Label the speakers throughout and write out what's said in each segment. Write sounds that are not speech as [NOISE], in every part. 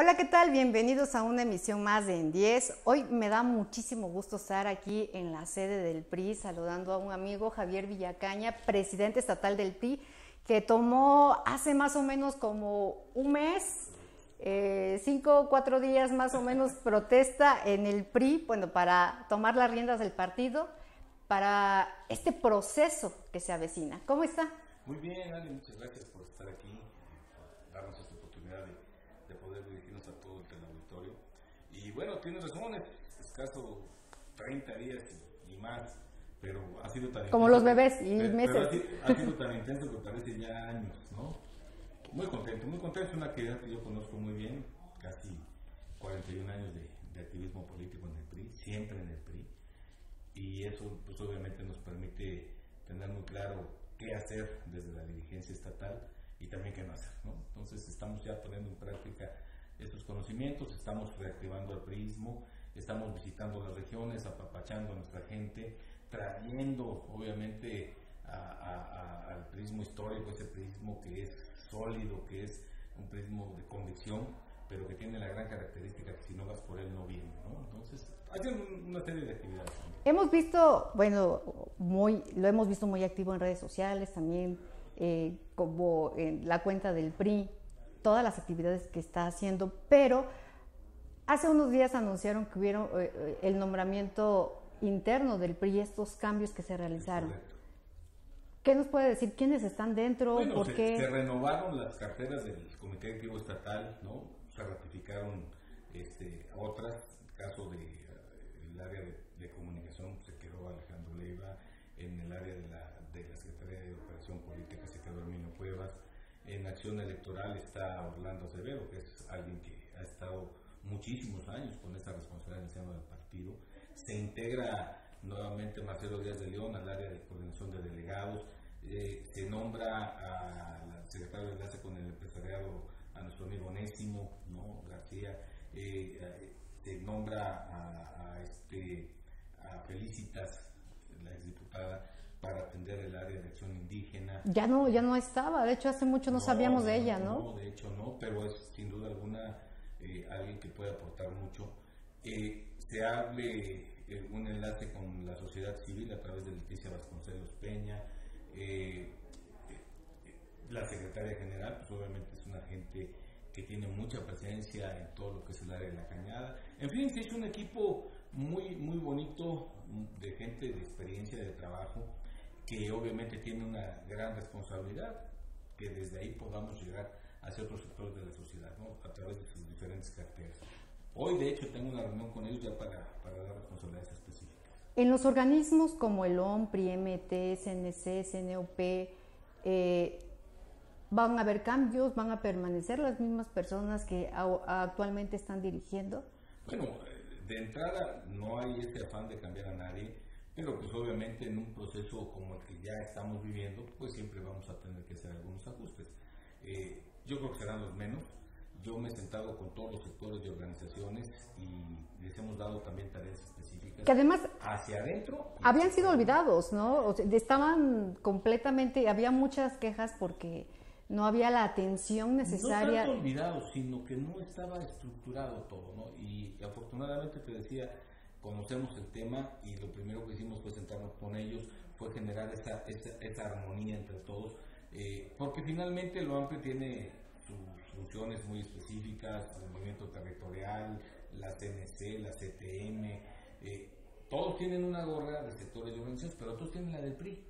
Speaker 1: Hola, ¿qué tal? Bienvenidos a una emisión más de En 10. Hoy me da muchísimo gusto estar aquí en la sede del PRI saludando a un amigo, Javier Villacaña, presidente estatal del PRI, que tomó hace más o menos como un mes, eh, cinco o cuatro días más o menos [LAUGHS] protesta en el PRI, bueno, para tomar las riendas del partido, para este proceso que se avecina. ¿Cómo está?
Speaker 2: Muy bien, Ale, muchas gracias por estar aquí, por darnos esta oportunidad de, de poder dirigirnos a todo el teleauditorio. Y bueno, tienes razón, es escaso 30 días y, más, pero ha sido tan
Speaker 1: Como
Speaker 2: intenso
Speaker 1: los bebés y
Speaker 2: pero-
Speaker 1: meses.
Speaker 2: pero ha, sido, ha sido [LAUGHS] tan intenso que parece ya años, ¿no? Muy contento, muy contento, es una actividad que yo conozco muy bien, casi 41 años de, de activismo político en el PRI, siempre en el PRI y eso pues obviamente nos permite tener muy claro qué hacer desde la dirigencia estatal y también qué no hacer, ¿no? Entonces estamos ya poniendo en práctica estos conocimientos, estamos reactivando el priismo, estamos visitando las regiones, apapachando a nuestra gente, trayendo obviamente a- a- a- al prismo histórico, ese prismo que es sólido, que es un prismo de convicción, pero que tiene la gran característica que si no vas por él no viene, ¿no? Entonces, hacen una serie de actividades.
Speaker 1: Hemos visto, bueno, muy, lo hemos visto muy activo en redes sociales también, eh, como en la cuenta del PRI, todas las actividades que está haciendo, pero hace unos días anunciaron que hubieron eh, eh, el nombramiento interno del PRI, estos cambios que se realizaron.
Speaker 2: Correcto.
Speaker 1: ¿Qué nos puede decir? ¿Quiénes están dentro?
Speaker 2: Bueno,
Speaker 1: ¿Por
Speaker 2: se,
Speaker 1: qué?
Speaker 2: se renovaron las carteras del Comité Directivo Estatal, ¿no? Se ratificaron este, otras, el caso de eh, el área de, de comunicación se quedó Alejandro Leiva, en el área de la, de la Secretaría de Operación Política se quedó Herminio Cuevas, en acción electoral está Orlando Acevedo, que es alguien que ha estado muchísimos años con esta responsabilidad en el seno del partido. Se integra nuevamente Marcelo Díaz de León al área de coordinación de delegados. Eh, se nombra a la secretaria de enlace con el empresariado a nuestro amigo Onésimo ¿no? García. Eh, se nombra a este, a Felicitas, la exdiputada, para atender el área de acción indígena.
Speaker 1: Ya no, ya no estaba, de hecho hace mucho no, sabíamos de ella, ¿no?
Speaker 2: No, de hecho no, pero es sin duda alguna eh, alguien que puede aportar mucho. Eh, se hable eh, un enlace con la sociedad civil a través de Leticia Vasconcelos Peña. eh, eh, la secretaria general, pues obviamente es una gente que tiene mucha presencia en todo lo que es el área de la cañada. En fin, que es un equipo muy, muy bonito de gente de experiencia, de trabajo, que obviamente tiene una gran responsabilidad, que desde ahí podamos llegar hacia otros sectores de la sociedad, ¿no? a través de sus diferentes carteras. Hoy, de hecho, tengo una reunión con ellos ya para, para dar responsabilidades específicas.
Speaker 1: En los organismos como el OMPRI, MT, CNC, CNOP, eh, ¿van a haber cambios? ¿Van a permanecer las mismas personas que a- actualmente están dirigiendo?
Speaker 2: Bueno, de entrada no hay ese afán de cambiar a nadie, pero pues obviamente en un proceso como el que ya estamos viviendo, pues siempre vamos a tener que hacer algunos ajustes. Eh, yo creo que serán los menos. Yo me he sentado con todos los sectores y organizaciones y les hemos dado también tareas específicas
Speaker 1: Que además
Speaker 2: hacia adentro.
Speaker 1: habían sido olvidados, ¿no? O sea, estaban completamente, había muchas quejas porque no había la atención necesaria.
Speaker 2: No tanto olvidado, sino que no estaba estructurado todo, ¿no? Y afortunadamente te decía, conocemos el tema y lo primero que hicimos fue sentarnos con ellos, fue generar esa, esa, armonía entre todos, eh, porque finalmente lo AMPE tiene sus funciones muy específicas, el movimiento territorial, la CNC, la CTM, eh, todos tienen una gorra de sectores y organizaciones, pero todos tienen la del PRI.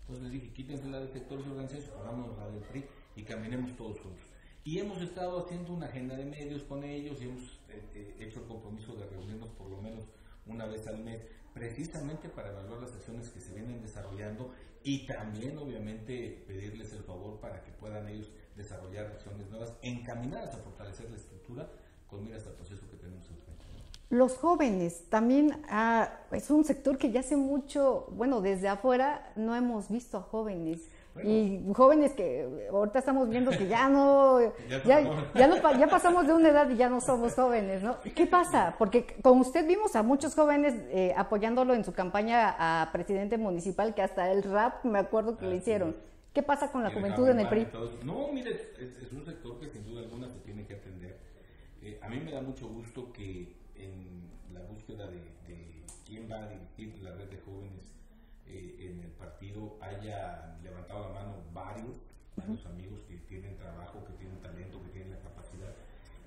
Speaker 2: Entonces les dije, quítense la de sectores y organizaciones, pongámonos la del PRI y caminemos todos juntos. Y hemos estado haciendo una agenda de medios con ellos y hemos eh, eh, hecho el compromiso de reunirnos por lo menos una vez al mes, precisamente para evaluar las acciones que se vienen desarrollando y también obviamente pedirles el favor para que puedan ellos desarrollar acciones nuevas encaminadas a fortalecer la estructura con miras al proceso que tenemos enfrente. ¿no?
Speaker 1: Los jóvenes también ah, es un sector que ya hace mucho, bueno, desde afuera no hemos visto a jóvenes.
Speaker 2: Bueno.
Speaker 1: Y jóvenes que ahorita estamos viendo que ya no, [LAUGHS]
Speaker 2: Ya
Speaker 1: ya, no ya pasamos de una edad y ya no somos jóvenes, ¿no? ¿Qué pasa? Porque con usted vimos a muchos jóvenes eh, apoyándolo en su campaña a presidente municipal, que hasta el rap me acuerdo que le
Speaker 2: Así
Speaker 1: hicieron. ¿Qué pasa con la juventud en el PRI?
Speaker 2: No, mire, es, es un sector que sin duda alguna se tiene que atender. Eh, a mí me da mucho gusto que en la búsqueda de, quién va a dirigir la red de jóvenes eh, en el partido haya levantado la mano varios, varios amigos que tienen trabajo, que tienen talento, que tienen la capacidad.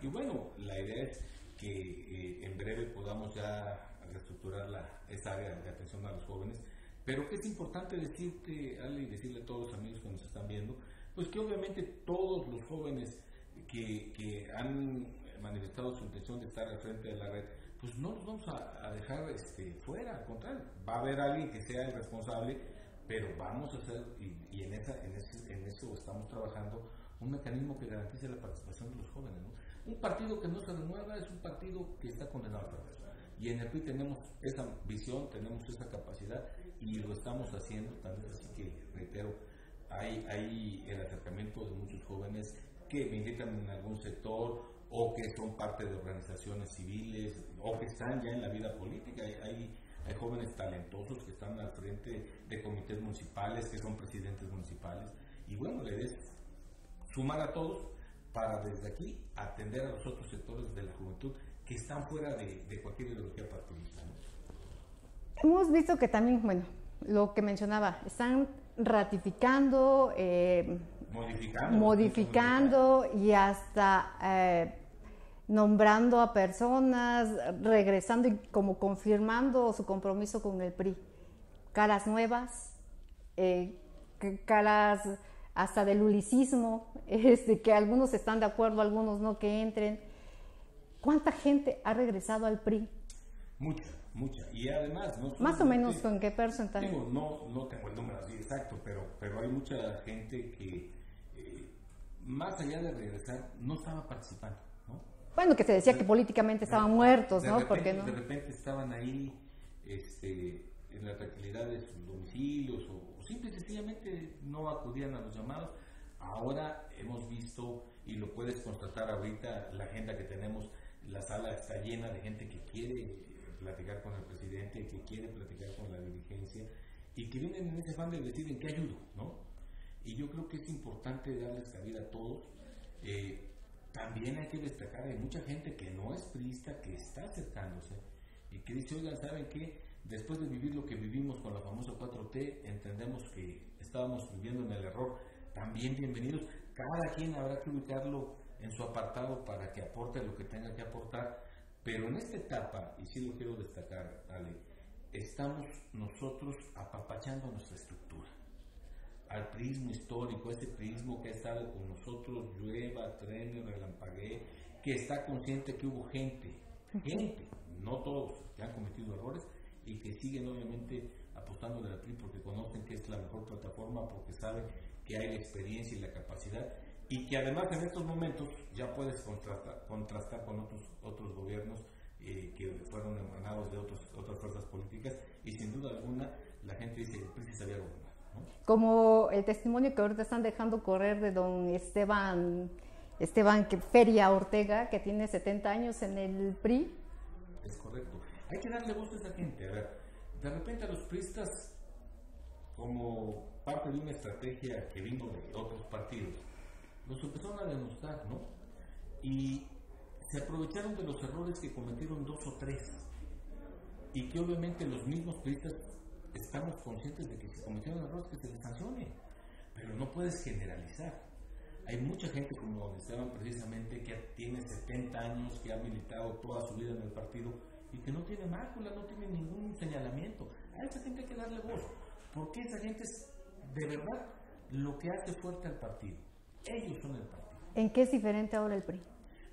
Speaker 2: Y bueno, la idea es que eh, en breve podamos ya reestructurar la, esa área de atención a los jóvenes. Pero que es importante decirte, Ale, y decirle a todos los amigos que nos están viendo, pues que obviamente todos los jóvenes que, que han manifestado su intención de estar al frente de la red, pues no los vamos a, dejar este, fuera, al contrario, va a haber alguien que sea el responsable, pero vamos a hacer, y, en, esa, en, en, eso estamos trabajando, un mecanismo que garantice la participación de los jóvenes. Un partido que no se renueva es un partido que está condenado a perder. Y en el PRI tenemos esa visión, tenemos esa capacidad y lo estamos haciendo, también así que reitero, hay, hay el acercamiento de muchos jóvenes que militan en algún sector o que son parte de organizaciones civiles o que están ya en la vida política. Hay, jóvenes talentosos que están al frente de comités municipales, que son presidentes municipales. Y bueno, le des sumar a todos para desde aquí atender a los otros sectores de la juventud que están fuera de, cualquier ideología partidista.
Speaker 1: Hemos visto que también, bueno, lo que mencionaba, están ratificando, eh, modificando, y hasta eh, nombrando a personas, regresando y como confirmando su compromiso con el PRI. Caras nuevas, eh, caras hasta del ulicismo, [LAUGHS] este, que algunos están de acuerdo, algunos no que entren. ¿Cuánta gente ha regresado al PRI?
Speaker 2: Mucha, mucha. Y además, no
Speaker 1: Más o menos, ¿con qué porcentaje?
Speaker 2: no, no tengo el número así exacto, pero, pero hay mucha gente que, eh, más allá de regresar, no estaba participando. ¿no?
Speaker 1: Bueno, que se decía que políticamente estaban muertos, ¿no?
Speaker 2: Repente,
Speaker 1: no?
Speaker 2: De repente estaban ahí este, en la tranquilidad de sus domicilios o, o simple y sencillamente no acudían a los llamados. Ahora hemos visto, y lo puedes constatar ahorita, la agenda que tenemos la sala está llena de gente que quiere platicar con el presidente, que quiere platicar con la dirigencia y que vienen en ese fan de decir en qué ayudo, ¿no? Y yo creo que es importante darles cabida a todos. Eh, también hay que destacar, hay mucha gente que no es priista, que está acercándose y que dice, oigan, ¿saben qué? Después de vivir lo que vivimos con la famosa 4T, entendemos que estábamos viviendo en el error. También bienvenidos. Cada quien habrá que ubicarlo en su apartado para que aporte lo que tenga que aportar. Pero en esta etapa, y sí lo quiero destacar, Ale, estamos nosotros apapachando nuestra estructura. Al prismo histórico, ese prismo que ha estado con nosotros, llueva, trene, relampaguee, que está consciente que hubo gente, gente, no todos, que han cometido errores y que siguen obviamente apostando de la PRI porque conocen que es la mejor plataforma, porque saben que hay la experiencia y la capacidad y que además en estos momentos ya puedes contrastar, contrastar con otros, otros gobiernos eh, que fueron emanados de otros, otras fuerzas políticas y sin duda alguna la gente dice, el PRI sabía gobernar.
Speaker 1: Como el testimonio que ahorita están dejando correr de don Esteban, Esteban Feria Ortega, que tiene 70 años en el PRI.
Speaker 2: Es correcto. Hay que darle voz a esa gente. A ver, de repente a los priistas, como parte de una estrategia que vino de otros partidos, los empezaron a denostar, ¿no? Y se aprovecharon de los errores que cometieron dos o tres. Y que obviamente los mismos periodistas estamos conscientes de que si cometieron errores que se les sancione. Pero no puedes generalizar. Hay mucha gente como Esteban precisamente que tiene 70 años, que ha militado toda su vida en el partido y que no tiene mácula, no tiene ningún señalamiento. A esa gente hay que darle voz, porque esa gente es de verdad lo que hace fuerte al partido. Ellos son el partido.
Speaker 1: ¿En qué es diferente ahora el PRI?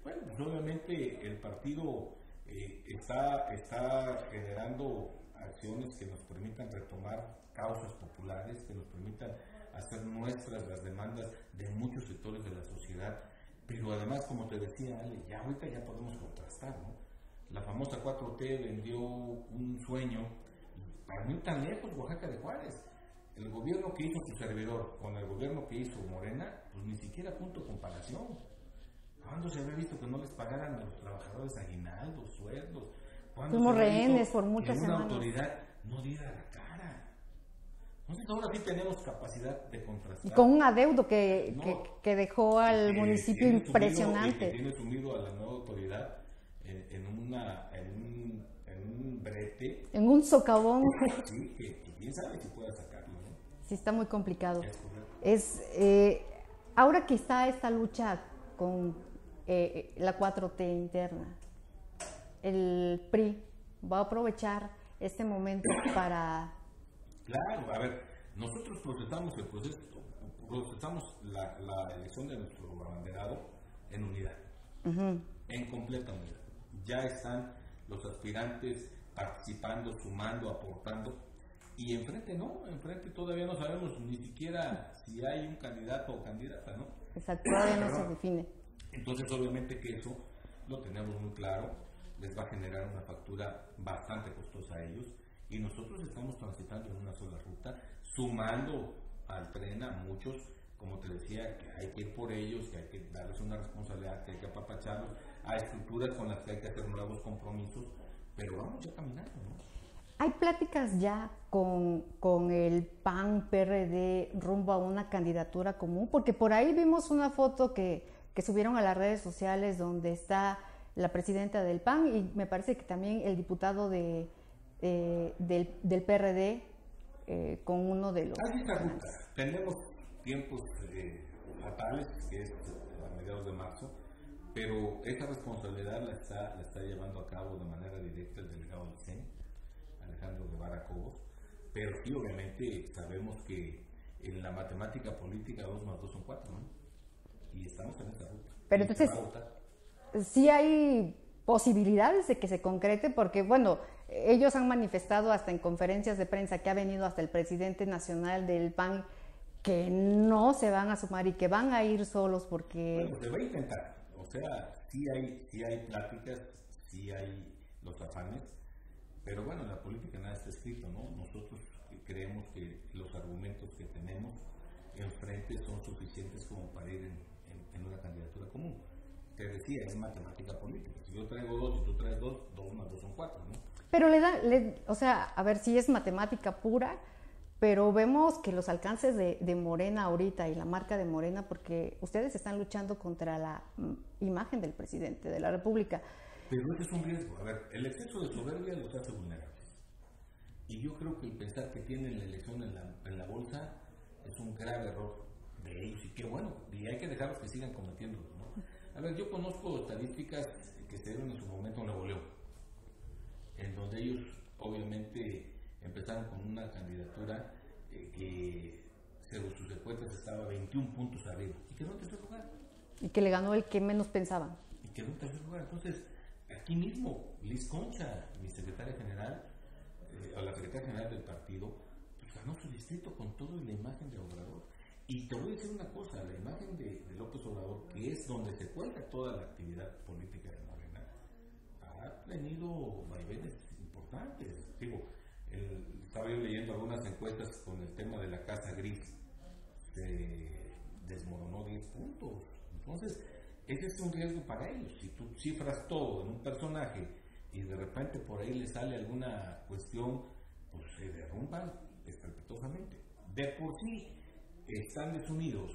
Speaker 2: Bueno, pues obviamente el partido eh, está, está generando acciones que nos permitan retomar causas populares, que nos permitan hacer nuestras las demandas de muchos sectores de la sociedad, pero además, como te decía Ale, ya ahorita ya podemos contrastar, ¿no? La famosa 4T vendió un sueño, para mí tan lejos, Oaxaca de Juárez, el gobierno que hizo su servidor con el gobierno que hizo Morena, pues ni siquiera punto comparación. ¿Cuándo se había visto que no les pagaran a los trabajadores aguinaldos, sueldos?
Speaker 1: Fuimos rehenes por muchas
Speaker 2: que una autoridad no diera la cara. Entonces ahora sí tenemos capacidad de contrastar.
Speaker 1: Con un adeudo que, que, dejó al municipio impresionante.
Speaker 2: tiene sumido a la nueva autoridad en, una, en, un, en un brete.
Speaker 1: En un socavón. [LAUGHS]
Speaker 2: Sí, que, quién sabe si pueda sacarlo. ¿no?
Speaker 1: Sí, está muy complicado. Es, eh, ahora que está esta lucha con eh, la 4T interna, el PRI va a aprovechar este momento para
Speaker 2: Claro, a ver, nosotros procesamos el proceso, procesamos la, la elección de nuestro abanderado en unidad, en completa unidad. Ya están los aspirantes participando, sumando, aportando. Y enfrente no, enfrente todavía no sabemos ni siquiera si hay un candidato o candidata, ¿no?
Speaker 1: Exacto, todavía no se define.
Speaker 2: Entonces, obviamente que eso lo tenemos muy claro, les va a generar una factura bastante costosa a ellos y nosotros estamos transitando en una sola ruta, sumando al tren a muchos, como te decía, que hay que ir por ellos, que hay que darles una responsabilidad, que hay que apapacharlos, a estructuras con las que hay que hacer nuevos compromisos, pero vamos ya caminando, ¿no?
Speaker 1: ¿Hay pláticas ya con, con, el PAN PRD rumbo a una candidatura común? Porque por ahí vimos una foto que, que subieron a las redes sociales donde está la presidenta del PAN y me parece que también el diputado de, eh, del, del, PRD eh, con uno de los...
Speaker 2: Hay ruta. Tenemos tiempos fatales, que es a mediados de marzo, pero esa responsabilidad la está, la está llevando a cabo de manera directa el delegado del CEN, Alejandro Guevara Cobos, pero sí, obviamente, sabemos que en la matemática política 2 más 2 son 4, ¿no? Y estamos en esa ruta.
Speaker 1: Pero entonces, sí hay posibilidades de que se concrete, porque bueno, ellos han manifestado hasta en conferencias de prensa que ha venido hasta el presidente nacional del PAN que no se van a sumar y que van a ir solos porque...
Speaker 2: Bueno, se va a intentar, o sea, sí hay, sí hay pláticas, sí hay los afanes, pero bueno, en la política nada está escrito, ¿no? Nosotros creemos que los argumentos que tenemos enfrente son suficientes como para ir en una candidatura común te decía, es matemática política. Si yo traigo dos y tú traes dos, dos más dos son cuatro, ¿no?
Speaker 1: Pero le da, o sea, a ver si es matemática pura, pero vemos que los alcances de, de, Morena ahorita y la marca de Morena, porque ustedes están luchando contra la mm, imagen del presidente de la República.
Speaker 2: Pero ese es un riesgo. A ver, el exceso de soberbia los hace vulnerables. Y yo creo que el pensar que tienen la elección en la, en la bolsa es un grave error de ellos. Y qué bueno, y hay que dejarlos que sigan cometiéndolo, ¿no? A ver, yo conozco estadísticas que se dieron en su momento en Nuevo León, en donde ellos obviamente empezaron con una candidatura eh, que según sus encuestas estaba 21 puntos arriba y quedó en tercer lugar.
Speaker 1: Y que le ganó el que menos pensaban.
Speaker 2: Y quedó en tercer lugar. Entonces, aquí mismo, Liz Concha, mi secretaria general, eh, o la secretaria general del partido, pues ganó su distrito con todo y la imagen de Obrador. Y te voy a decir una cosa, la imagen de, López Obrador, que es donde se cuelga toda la actividad política de Morena, ha tenido vaivenes importantes. Digo, estaba yo leyendo algunas encuestas con el tema de la Casa Gris, se desmoronó 10 puntos. Entonces, ese es un riesgo para ellos. Si tú cifras todo en un personaje y de repente por ahí le sale alguna cuestión, pues se derrumban estrepitosamente. De por sí, están desunidos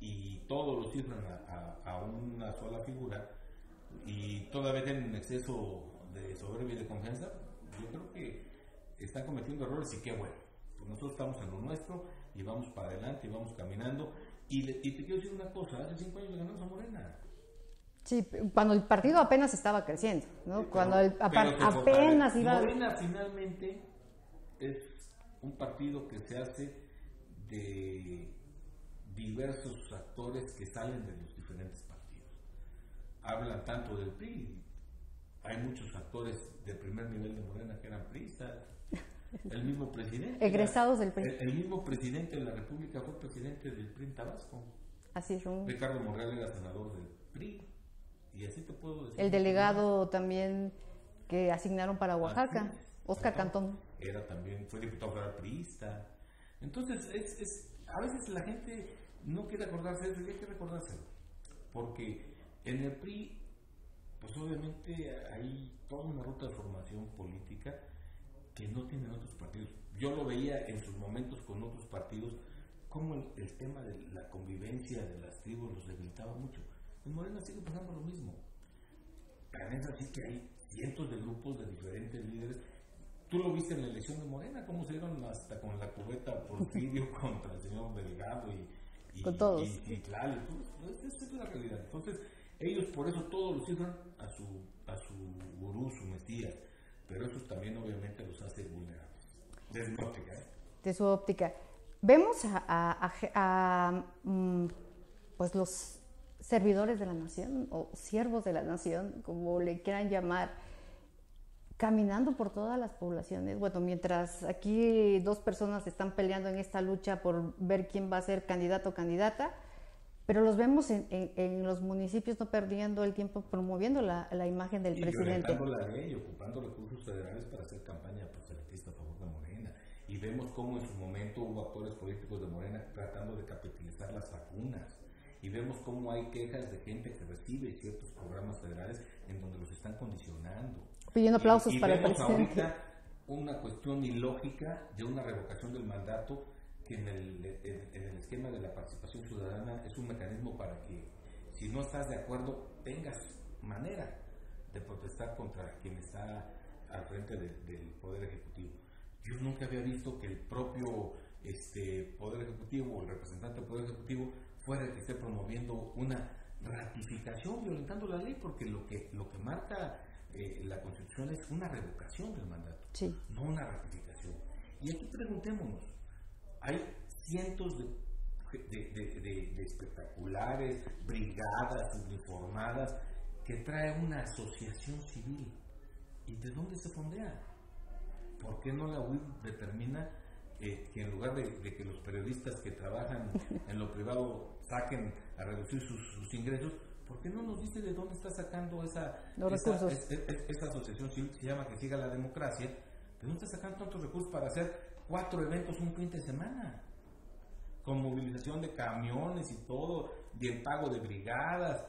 Speaker 2: y todos los cifran a, una sola figura y todavía tienen un exceso de soberbia y de confianza, yo creo que están cometiendo errores y qué bueno. Pues nosotros estamos en lo nuestro y vamos para adelante y vamos caminando. Y, te quiero decir una cosa, hace cinco años le ganamos a Morena.
Speaker 1: Sí, cuando el partido apenas estaba creciendo, ¿no? cuando apenas iba...
Speaker 2: Morena finalmente es un partido que se hace de diversos actores que salen de los diferentes partidos. Hablan tanto del PRI, hay muchos actores de primer nivel de Morena que eran PRIistas, el mismo presidente.
Speaker 1: Egresados del PRI.
Speaker 2: El, mismo presidente de la República fue presidente del PRI en Tabasco.
Speaker 1: Así es.
Speaker 2: Ricardo Monreal era senador del PRI. Y así te puedo decir.
Speaker 1: El delegado también que asignaron para Oaxaca, Oscar Cantón.
Speaker 2: Era también, fue diputado federal priista. Entonces, es, es, a veces la gente no quiere acordarse de eso y hay que recordárselo. Porque en el PRI, pues obviamente hay toda una ruta de formación política que no tienen otros partidos. Yo lo veía en sus momentos con otros partidos, como el, tema de la convivencia de las tribus los debilitaba mucho. En Morena sigue pasando lo mismo. También es así que hay cientos de grupos de diferentes líderes. Tú lo viste en la elección de Morena, cómo se dieron hasta con la cubeta por [LAUGHS] vídeo contra el señor Delgado y, y,
Speaker 1: con todos.
Speaker 2: Y, y, claro, esa es la realidad. Entonces, ellos por eso todos lo cifran a su, a su gurú, su mesías, pero eso también obviamente los hace vulnerables. Desde su óptica. ¿eh?
Speaker 1: De su óptica. Vemos a, a, a mm, pues los servidores de la nación o siervos de la nación, como le quieran llamar, caminando por todas las poblaciones. Bueno, mientras aquí dos personas están peleando en esta lucha por ver quién va a ser candidato o candidata, pero los vemos en, en, en, los municipios no perdiendo el tiempo promoviendo la, la imagen del
Speaker 2: y
Speaker 1: presidente.
Speaker 2: la ley, ocupando recursos federales para hacer campaña proselytista a favor de Morena. Y vemos cómo en su momento hubo actores políticos de Morena tratando de capitalizar las vacunas. Y vemos cómo hay quejas de gente que recibe ciertos programas federales en donde los están condicionando.
Speaker 1: Pidiendo aplausos
Speaker 2: y, y
Speaker 1: para el presidente.
Speaker 2: ahorita una cuestión ilógica de una revocación del mandato que en el, en, en el, esquema de la participación ciudadana es un mecanismo para que si no estás de acuerdo tengas manera de protestar contra quien está al frente de, del Poder Ejecutivo. Yo nunca había visto que el propio este, Poder Ejecutivo o el representante del Poder Ejecutivo fuera el que esté promoviendo una ratificación violentando la ley, porque lo que, lo que marca eh, la Constitución es una revocación del mandato,
Speaker 1: sí.
Speaker 2: no una ratificación. Y aquí preguntémonos, hay cientos de, de, de, de, espectaculares, brigadas uniformadas que trae una asociación civil. ¿Y de dónde se fondea? ¿Por qué no la UIP determina eh, que en lugar de, que los periodistas que trabajan [LAUGHS] en lo privado saquen a reducir sus, sus, ingresos, ¿por qué no nos dice de dónde está sacando esa, esa, es, es, esa asociación civil que se llama que siga la democracia? ¿De dónde está sacando tantos recursos para hacer cuatro eventos un fin de semana, con movilización de camiones y todo, y el pago de brigadas.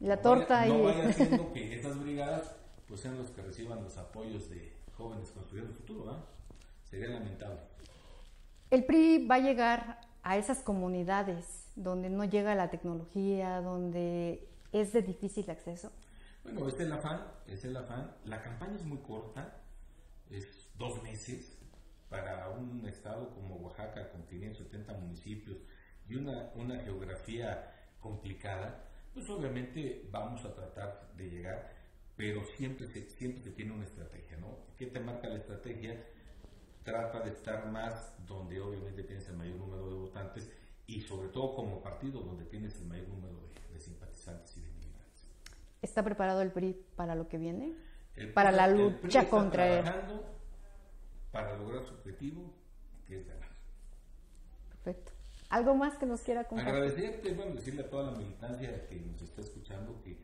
Speaker 1: La torta
Speaker 2: no vaya,
Speaker 1: y...
Speaker 2: no vaya haciendo [LAUGHS] que esas brigadas pues sean los que reciban los apoyos de jóvenes construyendo el futuro, ¿eh? Sería lamentable.
Speaker 1: El PRI va a llegar a esas comunidades donde no llega la tecnología, donde es de difícil acceso.
Speaker 2: Bueno, es el afán, es el afán. La campaña es muy corta, es dos meses, para un estado como Oaxaca con 570 municipios y una, una geografía complicada, pues obviamente vamos a tratar de llegar, pero siempre se, siempre se tiene una estrategia, ¿no? ¿Qué te marca la estrategia? Trata de estar más donde obviamente tienes el mayor número de votantes y sobre todo como partido donde tienes el mayor número de, de simpatizantes y de militantes.
Speaker 1: ¿Está preparado el PRI para lo que viene?
Speaker 2: El
Speaker 1: para
Speaker 2: PRI-
Speaker 1: la
Speaker 2: el
Speaker 1: lucha
Speaker 2: PRI está
Speaker 1: contra él.
Speaker 2: para lograr su objetivo, que es ganar.
Speaker 1: Perfecto. ¿Algo más que nos quiera compartir?
Speaker 2: Agradecerte, bueno, decirle a toda la militancia que nos está escuchando que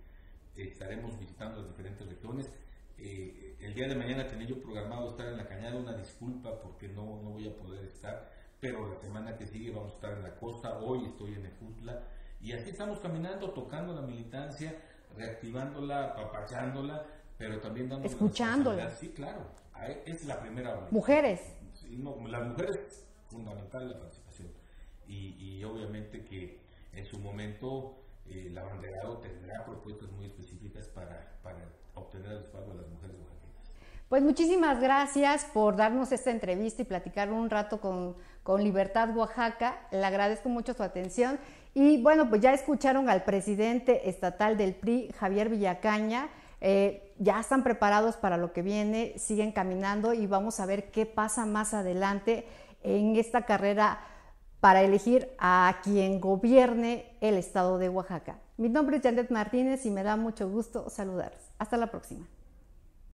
Speaker 2: estaremos visitando las diferentes regiones. Eh, el día de mañana tenía yo programado estar en la cañada, una disculpa porque no, no voy a poder estar, pero la semana que sigue vamos a estar en la costa, hoy estoy en Ejutla, y así estamos caminando, tocando la militancia, reactivándola, apapachándola, pero también dando
Speaker 1: Escuchándola.
Speaker 2: Sí, claro, ahí- es la primera obligación.
Speaker 1: Mujeres.
Speaker 2: Sí, no, las mujeres, fundamental la participación. Y, y obviamente que en su momento eh, el abanderado tendrá propuestas muy específicas para, para obtener el respaldo de las mujeres oaxaqueñas.
Speaker 1: Pues muchísimas gracias por darnos esta entrevista y platicar un rato con, con Libertad Oaxaca. Le agradezco mucho su atención. Y bueno, pues ya escucharon al presidente estatal del PRI, Javier Villacaña. Eh, ya están preparados para lo que viene, siguen caminando y vamos a ver qué pasa más adelante en esta carrera para elegir a quien gobierne el estado de Oaxaca. Mi nombre es Janet Martínez y me da mucho gusto saludarlos. Hasta la próxima.